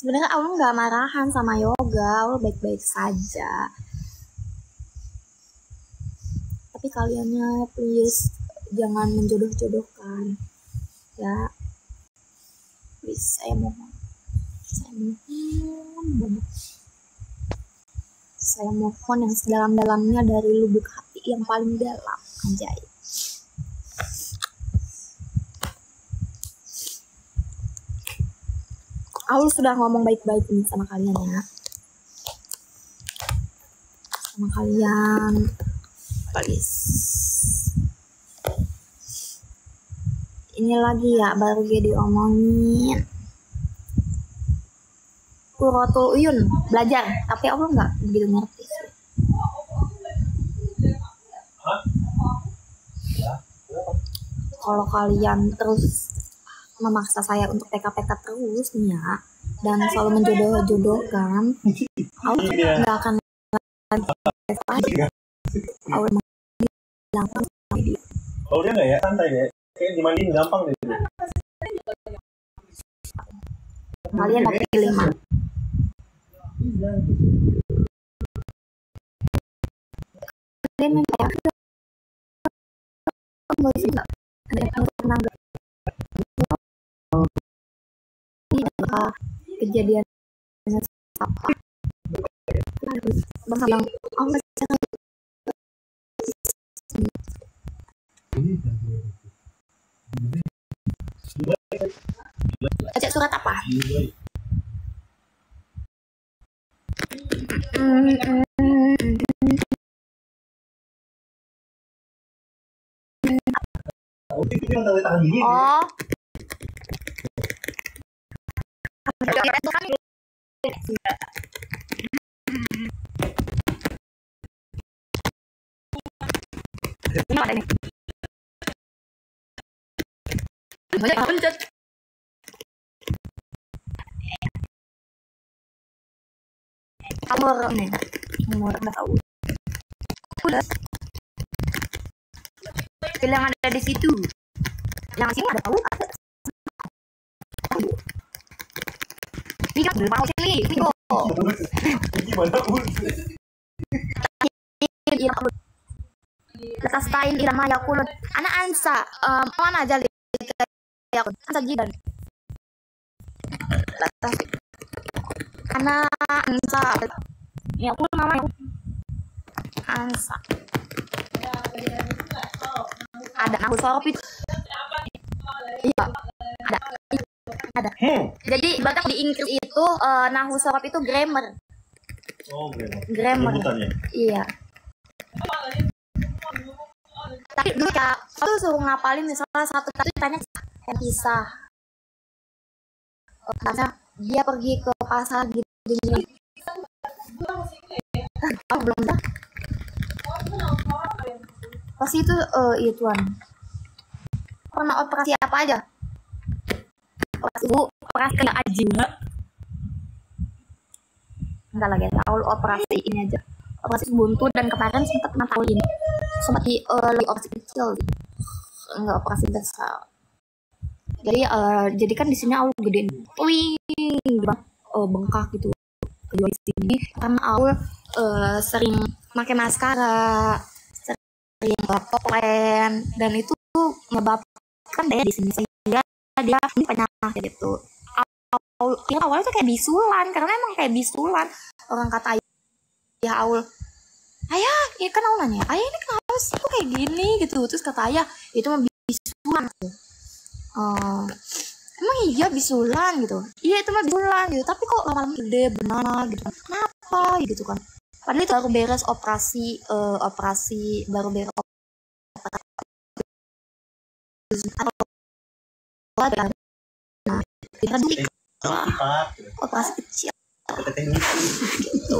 sebenarnya Aul nggak marahan sama yoga Aul baik-baik saja. Tapi kaliannya please jangan menjodoh-jodohkan. Ya. Please saya mohon. Saya mohon banget. Saya mohon yang sedalam-dalamnya dari lubuk hati yang paling dalam anjay Aul sudah ngomong baik-baik nih sama kalian ya. Sama kalian. Please. Ini lagi ya baru dia diomongin. Kurotul Uyun belajar. Tapi aku nggak begitu ngerti. Sih kalau kalian terus memaksa saya untuk PK-PK terus nih ya dan selalu menjodoh-jodohkan aku nggak akan lagi aku sama dia Kalau dia nggak ya? Santai deh. Kayak dimandiin gampang deh. kalian mau pilih mana? Kalian yang kayak nggak sih nggak ada yang pernah apa kejadian apa bang bilang oh nggak jangan baca surat apa. Oh, itu. Ini apa ini? Banyak pencet. Nih. Kamar udah tahu. Pilih yang ada di situ. Yang sini ada tahu ada. Kan belum mau sini. Ini kok. Gimana pun. Irama Letas tain irama yakulut Anak ansa Mana aja yakun Ansa jidan Anak ansa. Yakul mama Ansa. Ada nahu sorop Iya Ada Hmm. Jadi ibaratnya di Inggris itu eh, Nahu sorop itu grammar Oh, grammar. Grammar. Iya. Tapi dulu ya, aku suruh ngapalin misalnya satu satu tanya yang pisah. Oh, Karena dia pergi ke pasar gitu gini. Oh, belum dah. Pas itu eh ituan. Pernah operasi apa aja? Operasi operasi kena aja. Enggak lagi tahu operasi ini aja. Operasi buntu dan kemarin sempat kena tahun. Ini sempat di uh, lagi operasi kecil. Enggak operasi besar. Jadi eh, jadi kan di sini aku gedein wing uh, bengkak gitu. Di sini karena aku eh, sering pakai maskara sering toplen dan itu menyebabkan daya di sini. sehingga dia ini penyakit gitu. Awal, ya awalnya tuh kayak bisulan karena emang kayak bisulan. Orang kata ya Aul ayah ya kan Aul nanya ayah ini kenapa sih kok kayak gini? Gitu. Terus kata ayah itu mah bisulan. Oh emang iya bisulan gitu. Iya itu mah bisulan gitu. Tapi kok lama-lama gede benar gitu. Kenapa? Gitu kan. Padahal itu baru beres operasi eh, operasi baru beres operasi nah, kita operasi kecil. Gitu